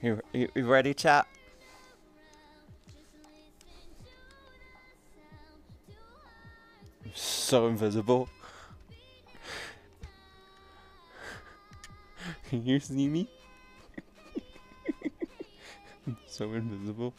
You, you, you ready, chat? I'm so invisible. Can you see me? So invisible.